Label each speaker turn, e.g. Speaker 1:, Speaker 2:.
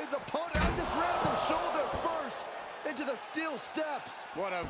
Speaker 1: his opponent. I just ran them shoulder first into the steel steps.
Speaker 2: What a